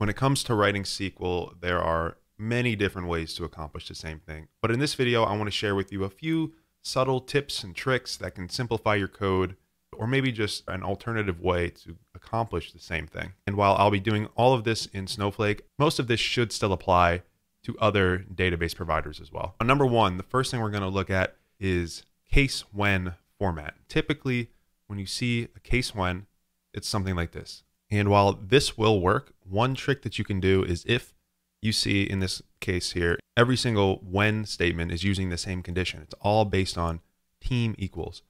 When it comes to writing SQL, there are many different ways to accomplish the same thing. But in this video, I want to share with you a few subtle tips and tricks that can simplify your code or maybe just an alternative way to accomplish the same thing. And while I'll be doing all of this in Snowflake, most of this should still apply to other database providers as well. Number one, the first thing we're going to look at is case when format. Typically, when you see a case when, it's something like this. And while this will work, one trick that you can do is if you see in this case here, every single when statement is using the same condition. It's all based on team equals.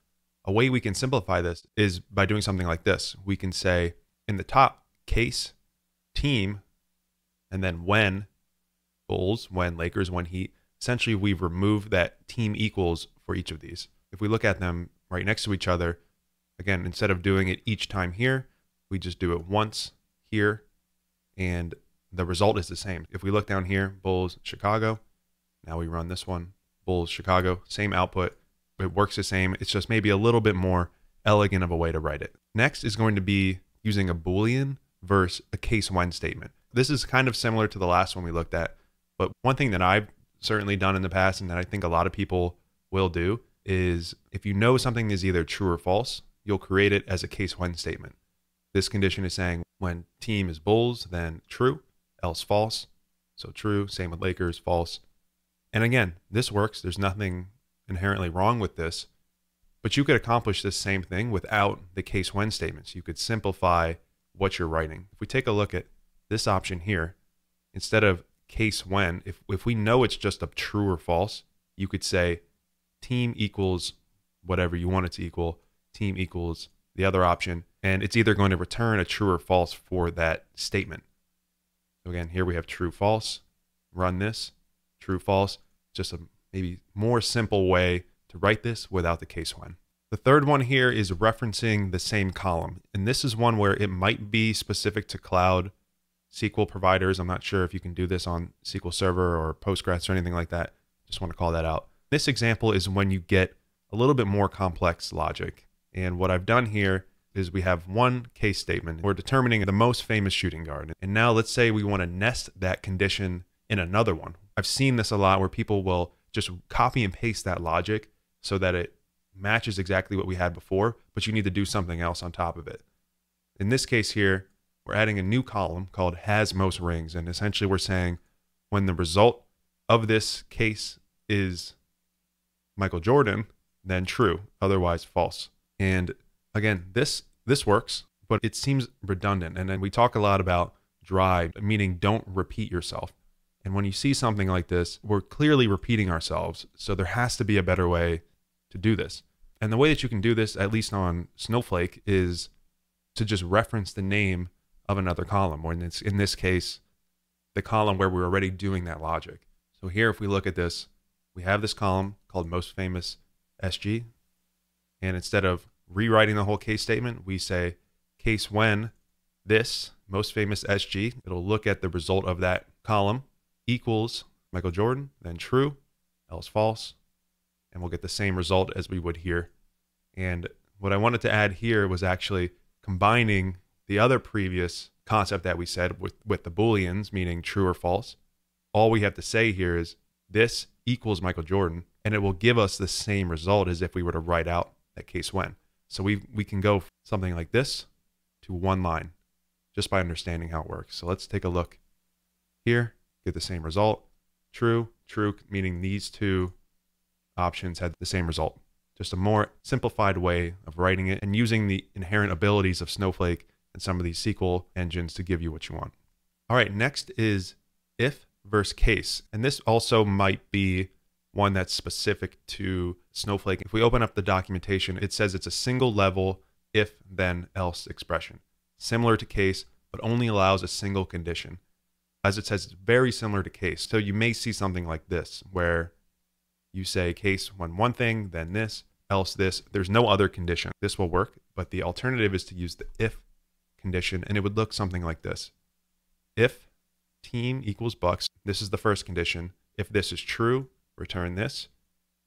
A way we can simplify this is by doing something like this. We can say in the top case, team, and then when Bulls, when Lakers, when Heat. Essentially, we've removed that team equals for each of these. If we look at them right next to each other, again, instead of doing it each time here, we just do it once here, and the result is the same. If we look down here, Bulls, Chicago, now we run this one, Bulls, Chicago, same output. It works the same. It's just maybe a little bit more elegant of a way to write it. Next is going to be using a Boolean versus a case when statement. This is kind of similar to the last one we looked at, but one thing that I've certainly done in the past and that I think a lot of people will do is if you know something is either true or false, you'll create it as a case when statement. This condition is saying when team is Bulls, then true, else false. So true, same with Lakers, false. And again, this works. There's nothing inherently wrong with this, but you could accomplish this same thing without the case when statements. You could simplify what you're writing. If we take a look at this option here, instead of case when, if, if we know it's just a true or false, you could say team equals whatever you want it to equal, team equals the other option, and it's either going to return a true or false for that statement. So again, here we have true, false. Run this, true, false. Just a maybe more simple way to write this without the case when. The third one here is referencing the same column. And this is one where it might be specific to cloud SQL providers. I'm not sure if you can do this on SQL Server or Postgres or anything like that. Just want to call that out. This example is when you get a little bit more complex logic. And what I've done here is we have one case statement. We're determining the most famous shooting guard. And now let's say we want to nest that condition in another one. I've seen this a lot where people will just copy and paste that logic so that it matches exactly what we had before, but you need to do something else on top of it. In this case here, we're adding a new column called has most rings. And essentially we're saying when the result of this case is Michael Jordan, then true, otherwise false. And again, this this works, but it seems redundant. And then we talk a lot about DRY, meaning don't repeat yourself. And when you see something like this, we're clearly repeating ourselves. So there has to be a better way to do this. And the way that you can do this, at least on Snowflake, is to just reference the name of another column, or in this, in this case, the column where we're already doing that logic. So here, if we look at this, we have this column called most famous SG. And instead of rewriting the whole case statement, we say case when this most famous SG, it'll look at the result of that column equals Michael Jordan, then true, else false, and we'll get the same result as we would here. And what I wanted to add here was actually combining the other previous concept that we said with, with the Booleans, meaning true or false. All we have to say here is this equals Michael Jordan, and it will give us the same result as if we were to write out that case when. So we, we can go something like this to one line just by understanding how it works. So let's take a look here, get the same result. True, true, meaning these two options had the same result. Just a more simplified way of writing it and using the inherent abilities of Snowflake and some of these SQL engines to give you what you want. All right, next is if versus case. And this also might be one that's specific to Snowflake. If we open up the documentation, it says it's a single level if then else expression, similar to case, but only allows a single condition. As it says, it's very similar to case. So you may see something like this, where you say case when one thing, then this, else this. There's no other condition. This will work, but the alternative is to use the if condition, and it would look something like this. If team equals Bucks, this is the first condition. If this is true, return this.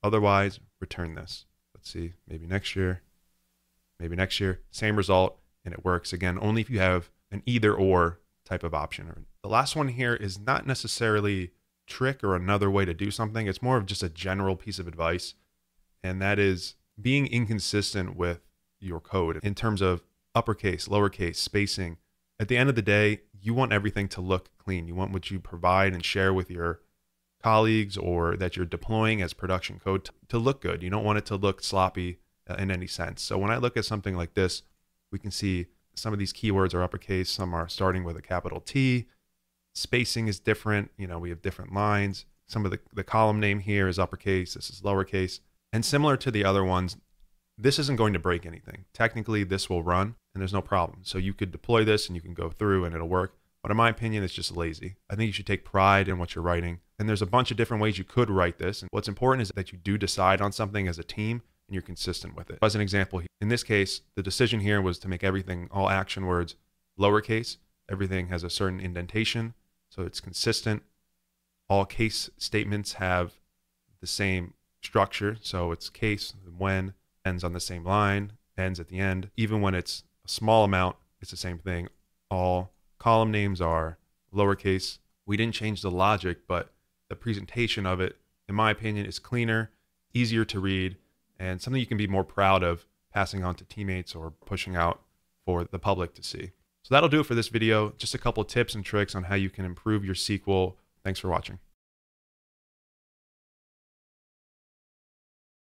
Otherwise, return this. Let's see, maybe next year, maybe next year, same result, and it works. Again, only if you have an either or type of option. The last one here is not necessarily trick or another way to do something. It's more of just a general piece of advice. And that is being inconsistent with your code in terms of uppercase, lowercase, spacing. At the end of the day, you want everything to look clean. You want what you provide and share with your colleagues or that you're deploying as production code to, look good. You don't want it to look sloppy uh, in any sense. So when I look at something like this, we can see some of these keywords are uppercase, some are starting with a capital T. Spacing is different. You know, we have different lines. Some of the, the column name here is uppercase, this is lowercase. And similar to the other ones, this isn't going to break anything. Technically, this will run and there's no problem. So you could deploy this and you can go through and it'll work. But in my opinion, it's just lazy. I think you should take pride in what you're writing. And there's a bunch of different ways you could write this. And what's important is that you do decide on something as a team and you're consistent with it. As an example, in this case, the decision here was to make everything, all action words, lowercase. Everything has a certain indentation, so it's consistent. All case statements have the same structure, so it's case, when, ends on the same line, ends at the end. Even when it's a small amount, it's the same thing. All column names are lowercase. We didn't change the logic, but the presentation of it, in my opinion, is cleaner, easier to read, and something you can be more proud of passing on to teammates or pushing out for the public to see. So that'll do it for this video. Just a couple tips and tricks on how you can improve your SQL. Thanks for watching.